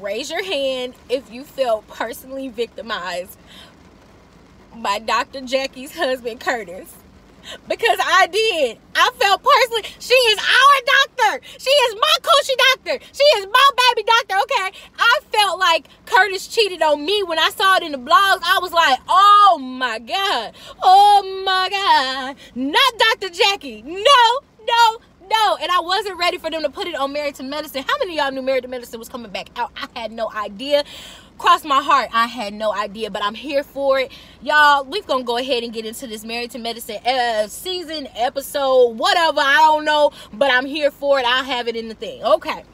raise your hand if you felt personally victimized by Dr. Jackie's husband, Curtis. Because I did. I felt personally, she is our doctor. She is my coochie doctor. She is my baby doctor. Okay. I felt like Curtis cheated on me when I saw it in the blogs. I was like, oh my God. Oh my God. Not Dr. Jackie. No, no, no, and I wasn't ready for them to put it on Married to Medicine. How many y'all knew Married to Medicine was coming back out? I had no idea. Cross my heart, I had no idea, but I'm here for it. Y'all, we're gonna go ahead and get into this Married to Medicine uh, season, episode, whatever. I don't know, but I'm here for it. I'll have it in the thing. Okay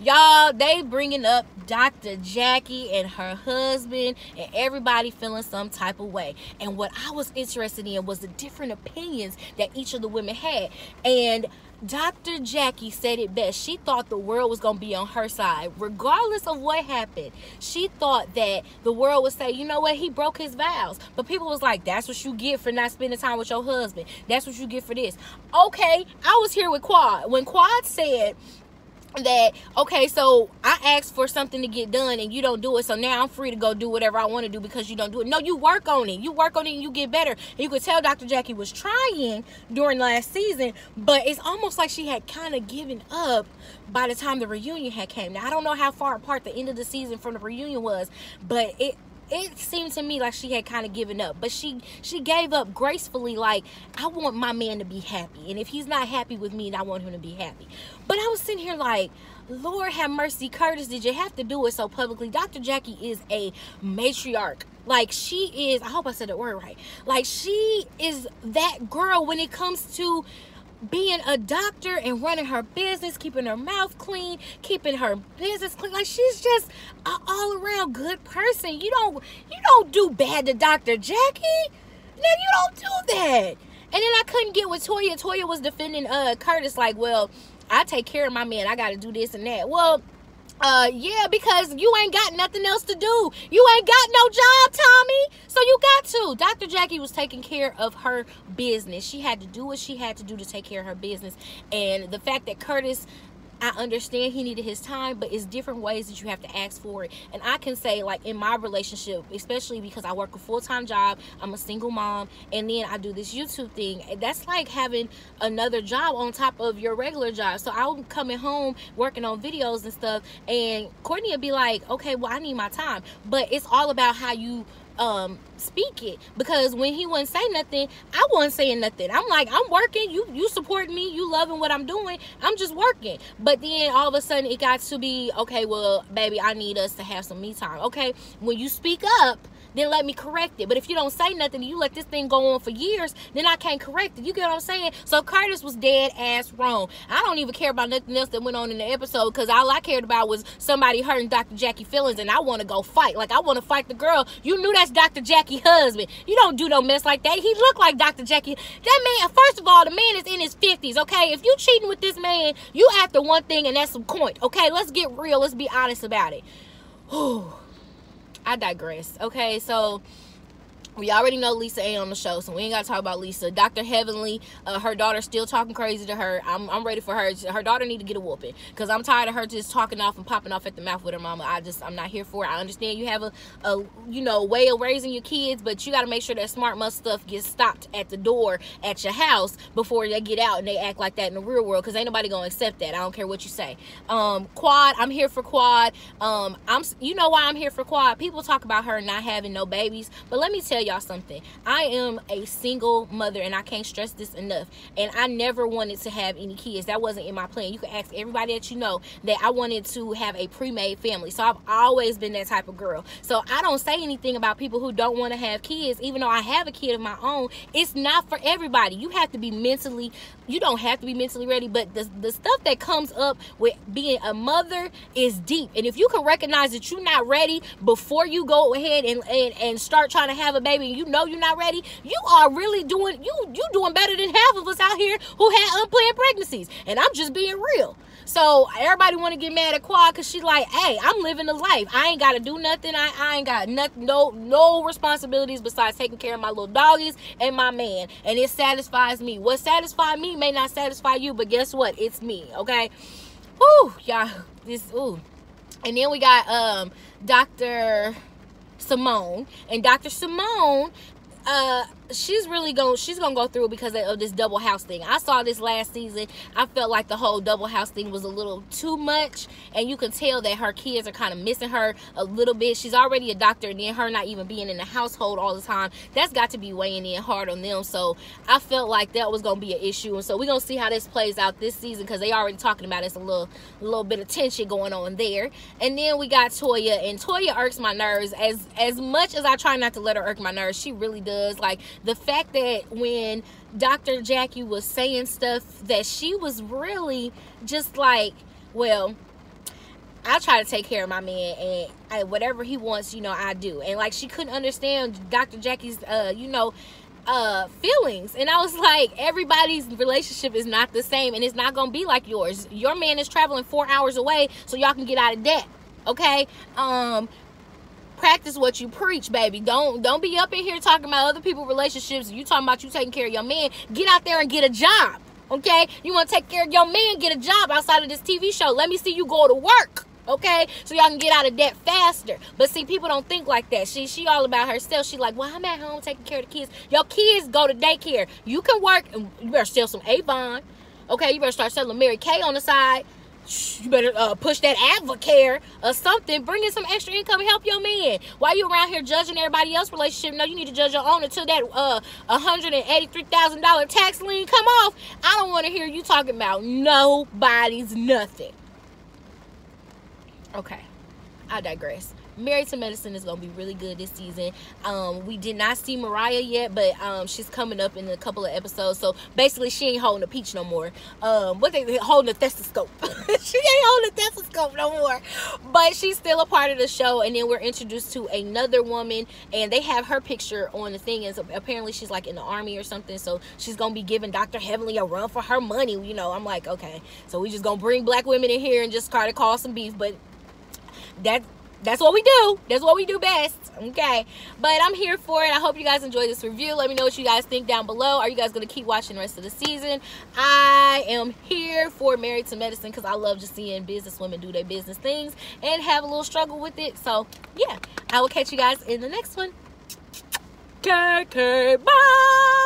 y'all they bringing up dr jackie and her husband and everybody feeling some type of way and what i was interested in was the different opinions that each of the women had and Dr. Jackie said it best. She thought the world was going to be on her side, regardless of what happened. She thought that the world would say, you know what, he broke his vows. But people was like, that's what you get for not spending time with your husband. That's what you get for this. Okay, I was here with Quad. When Quad said that okay so i asked for something to get done and you don't do it so now i'm free to go do whatever i want to do because you don't do it. No you work on it. You work on it and you get better. You could tell dr jackie was trying during last season but it's almost like she had kind of given up by the time the reunion had came. Now i don't know how far apart the end of the season from the reunion was but it it seemed to me like she had kind of given up but she she gave up gracefully like i want my man to be happy and if he's not happy with me i want him to be happy. But i was sitting here like lord have mercy curtis did you have to do it so publicly? Dr jackie is a matriarch. Like she is i hope i said the word right. Like she is that girl when it comes to being a doctor and running her business, keeping her mouth clean, keeping her business clean. Like she's just an all around good person. You don't you don't do bad to Dr. Jackie. No, you don't do that. And then I couldn't get with Toya. Toya was defending uh Curtis like, well, I take care of my man. I gotta do this and that. Well, uh, yeah, because you ain't got nothing else to do. You ain't got no job, Tommy. So you got to. Dr. Jackie was taking care of her business. She had to do what she had to do to take care of her business. And the fact that Curtis I understand he needed his time, but it's different ways that you have to ask for it. And I can say, like, in my relationship, especially because I work a full time job, I'm a single mom, and then I do this YouTube thing. That's like having another job on top of your regular job. So I'm coming home working on videos and stuff, and Courtney would be like, okay, well, I need my time. But it's all about how you um speak it. Because when he wouldn't say nothing i wasn't saying nothing. I'm like i'm working. You you support me. You loving what i'm doing. I'm just working. But then all of a sudden it got to be okay well baby i need us to have some me time. Okay when you speak up then let me correct it. But if you don't say nothing, you let this thing go on for years, then I can't correct it. You get what I'm saying? So Curtis was dead ass wrong. I don't even care about nothing else that went on in the episode because all I cared about was somebody hurting Dr. Jackie feelings, and I want to go fight. Like I want to fight the girl. You knew that's Dr. Jackie husband. You don't do no mess like that. He looked like Dr. Jackie. That man, first of all, the man is in his 50s, okay? If you cheating with this man, you after one thing and that's some coin, okay? Let's get real. Let's be honest about it. Whew. I digress. Okay, so we already know Lisa ain't on the show, so we ain't gotta talk about Lisa. Dr. Heavenly, uh, her daughter still talking crazy to her. I'm, I'm ready for her. Her daughter need to get a whooping because I'm tired of her just talking off and popping off at the mouth with her mama. I just I'm not here for it. I understand you have a, a you know way of raising your kids, but you got to make sure that smart must stuff gets stopped at the door at your house before they get out and they act like that in the real world because ain't nobody gonna accept that. I don't care what you say. Um, Quad, I'm here for Quad. Um, I'm you know why I'm here for Quad. People talk about her not having no babies, but let me tell y'all something. I am a single mother and I can't stress this enough. And I never wanted to have any kids. That wasn't in my plan. You can ask everybody that you know that I wanted to have a pre-made family. So I've always been that type of girl. So I don't say anything about people who don't want to have kids even though I have a kid of my own. It's not for everybody. You have to be mentally you don't have to be mentally ready, but the, the stuff that comes up with being a mother is deep. And if you can recognize that you're not ready before you go ahead and, and, and start trying to have a baby and you know you're not ready, you are really doing you you doing better than half of us out here who had unplanned pregnancies. And I'm just being real. So everybody want to get mad at Quad because she's like, hey, I'm living the life. I ain't got to do nothing. I, I ain't got nothing, no, no responsibilities besides taking care of my little doggies and my man. And it satisfies me. What satisfies me may not satisfy you, but guess what? It's me, okay? Whew, y'all, this, ooh. and then we got um Dr. Simone. And Dr. Simone uh she's really going she's gonna go through because of this double house thing. I saw this last season. I felt like the whole double house thing was a little too much and you can tell that her kids are kind of missing her a little bit. She's already a doctor and then her not even being in the household all the time that's got to be weighing in hard on them. So i felt like that was gonna be an issue and so we're gonna see how this plays out this season because they already talking about it's a little a little bit of tension going on there. And then we got toya and toya irks my nerves. As as much as i try not to let her irk my nerves she really does like the fact that when Dr. Jackie was saying stuff that she was really just like, well, I try to take care of my man and I, whatever he wants, you know, I do. And like she couldn't understand Dr. Jackie's uh, you know, uh feelings and i was like everybody's relationship is not the same and it's not gonna be like yours your man is traveling four hours away so y'all can get out of debt okay um practice what you preach, baby. Don't don't be up in here talking about other people's relationships. You talking about you taking care of your man. Get out there and get a job. Okay? You want to take care of your man, get a job outside of this TV show. Let me see you go to work. Okay, so y'all can get out of debt faster. But see, people don't think like that. She she all about herself. She like, well, I'm at home taking care of the kids. Your kids go to daycare. You can work. And you better sell some Avon. Okay, you better start selling Mary Kay on the side you better uh, push that Advocare or something. Bring in some extra income help your man. Why you around here judging everybody else's relationship? No, you need to judge your own until that uh $183,000 tax lien come off. I don't want to hear you talking about nobody's nothing. Okay, I digress. Married to Medicine is gonna be really good this season. Um, we did not see Mariah yet, but um, she's coming up in a couple of episodes. So basically, she ain't holding a peach no more. Um, what they holding a stethoscope? she ain't holding a stethoscope no more. But she's still a part of the show. And then we're introduced to another woman, and they have her picture on the thing. And so apparently, she's like in the army or something. So she's gonna be giving Dr. Heavenly a run for her money. You know, I'm like, okay, so we just gonna bring black women in here and just try to cause some beef, but that that's what we do. That's what we do best. Okay. But I'm here for it. I hope you guys enjoy this review. Let me know what you guys think down below. Are you guys going to keep watching the rest of the season? I am here for Married to Medicine because I love just seeing business women do their business things and have a little struggle with it. So, yeah. I will catch you guys in the next one. Okay, okay. Bye.